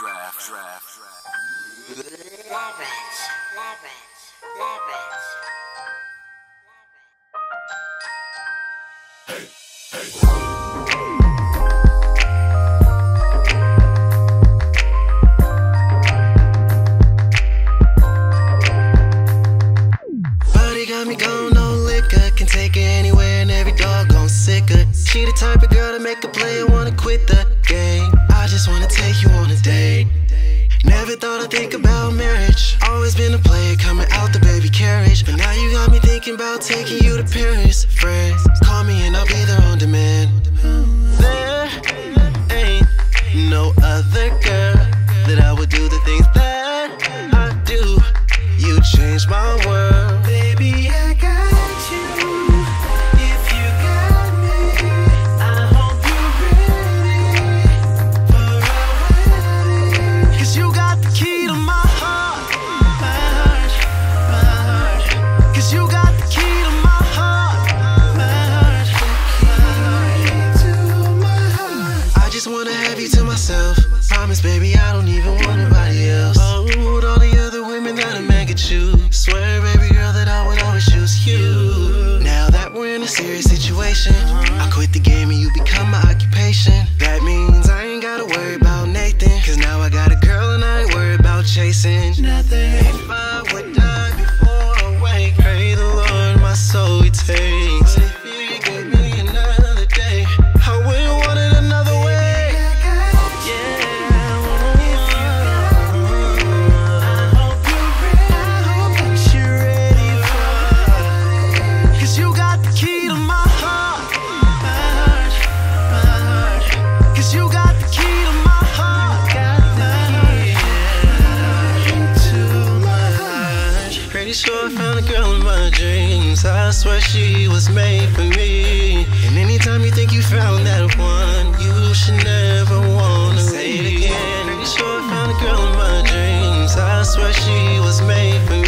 draft, draft. Leverage, leverage, leverage. Body got me going, no liquor. Can take her anywhere and every dog gon' sicker. She the type of girl to make a player wanna quit the Never thought I'd think about marriage. Always been a player coming out the baby carriage. But now you got me thinking about taking you to Paris. Friends, call me and I'll be there on demand. There ain't no other girl that I would do the things that I do. You changed my world. Baby, myself. Promise, baby, I don't even want nobody else. Oh, all the other women that a man could choose. Swear, baby girl, that I would always choose you. Now that we're in a serious situation, I quit the game and you become my occupation. That means I ain't gotta worry about Nathan. Cause now I got a girl and I ain't worried about chasing nothing. If I would die before I wake, pray the Lord my soul he. Sure I found a girl in my dreams. I swear she was made for me. And anytime you think you found that one, you should never wanna say it again. Pretty sure I found a girl in my dreams. I swear she was made for